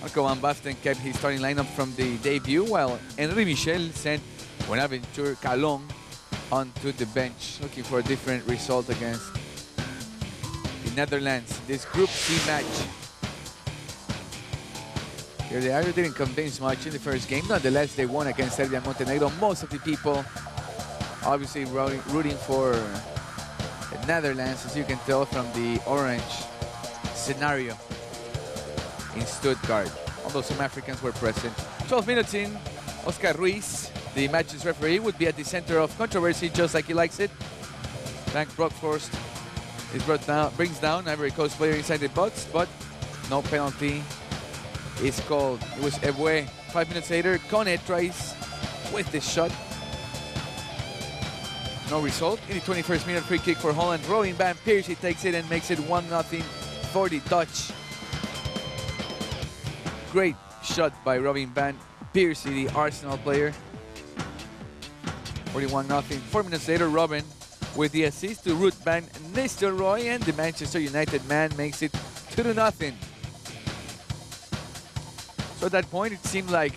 Marco Van Basten kept his starting lineup from the debut, while Henri Michel sent Bonaventure Kalou onto the bench, looking for a different result against the Netherlands. This Group C match. Here they are, they didn't convince much in the first game. Nonetheless, they won against Serbia and Montenegro. Most of the people obviously rooting for the Netherlands, as you can tell from the orange scenario in Stuttgart, although some Africans were present. 12 minutes in, Oscar Ruiz, the match's referee, would be at the center of controversy, just like he likes it. Frank Bratvorst is brought down, brings down Ivory Coast player inside the box, but no penalty is called. It was Eboué. Five minutes later, Kone tries with the shot. No result. In the 21st minute, free kick for Holland. Robin Van Persie takes it and makes it 1-0 for the Dutch. Great shot by Robin Van Persie, the Arsenal player. 41-0. Four minutes later, Robin with the assist to Ruud van Nistelrooy, and the Manchester United man makes it 2-0. So at that point, it seemed like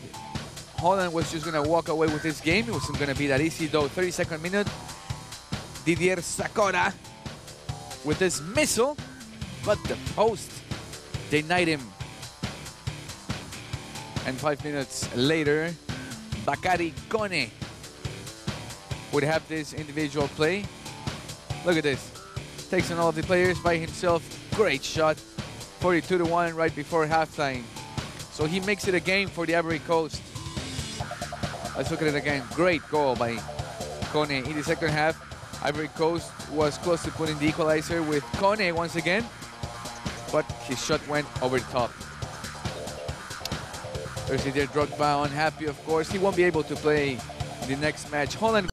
Holland was just going to walk away with this game. It wasn't going to be that easy, though. 32nd minute, Didier Zokora with this missile, but the post denied him. And five minutes later, Bakari Kone would have this individual play. Look at this. Takes on all of the players by himself. Great shot. 42 to 1 right before halftime. So he makes it a game for the Ivory Coast. Let's look at it again. Great goal by Kone in the second half. Ivory Coast was close to putting the equalizer with Kone once again, but his shot went over the top. There's Didier Drogba unhappy, of course. He won't be able to play the next match. Holland